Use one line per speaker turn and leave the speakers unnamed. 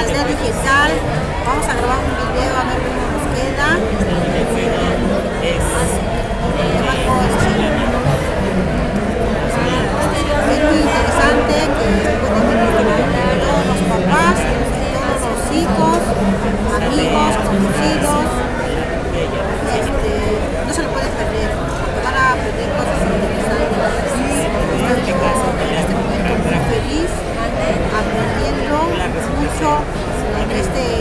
aldea digital. Vamos a grabar un video a ver cómo nos queda. Es, muy interesante que pueden venir todos los papás, todos los hijos, amigos, conocidos. Este,